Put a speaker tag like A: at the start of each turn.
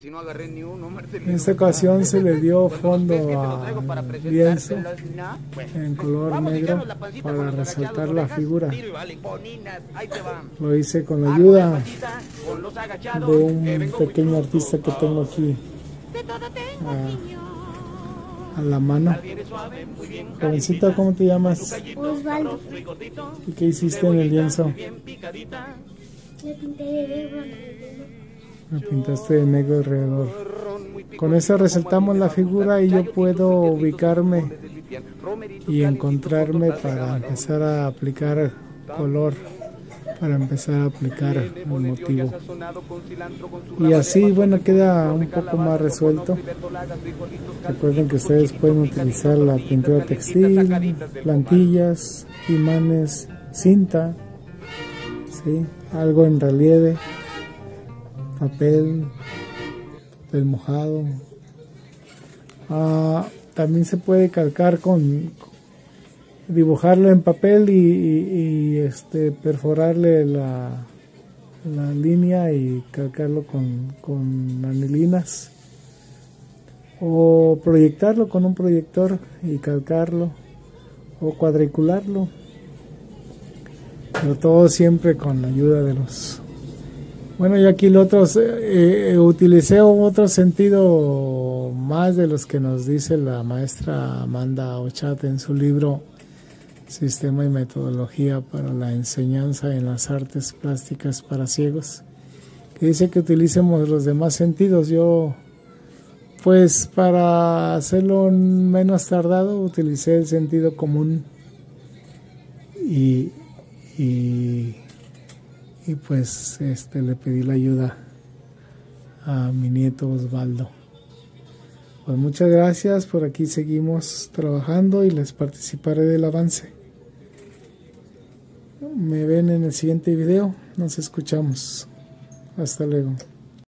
A: Si no agarré ni uno,
B: En esta ocasión se le dio fondo a lienzo en color negro para resaltar la figura. Lo hice con la ayuda de un pequeño artista que tengo aquí. A, la mano. Jovencita, ¿cómo te llamas?
C: Osvaldo.
B: ¿Y qué hiciste en el lienzo?
C: Le pinté de
B: me pintaste de negro alrededor. Con eso resaltamos la figura y yo puedo ubicarme y encontrarme para empezar a aplicar color, para empezar a aplicar el motivo. Y así, bueno, queda un poco más resuelto. Recuerden que ustedes pueden utilizar la pintura textil, plantillas, imanes, cinta, ¿sí? algo en relieve papel, papel mojado. Ah, también se puede calcar con, dibujarlo en papel y, este perforarle la, la, línea y calcarlo con, con anilinas o proyectarlo con un proyector y calcarlo o cuadricularlo pero todo siempre con la ayuda de los bueno, yo aquí lo otro, eh, eh, utilicé otro sentido más de los que nos dice la maestra Amanda Ochat en su libro Sistema y Metodología para la Enseñanza en las Artes Plásticas para Ciegos, que dice que utilicemos los demás sentidos. Yo, pues para hacerlo menos tardado, utilicé el sentido común y, y y pues este le pedí la ayuda a mi nieto Osvaldo. Pues muchas gracias, por aquí seguimos trabajando y les participaré del avance. Me ven en el siguiente video, nos escuchamos. Hasta luego.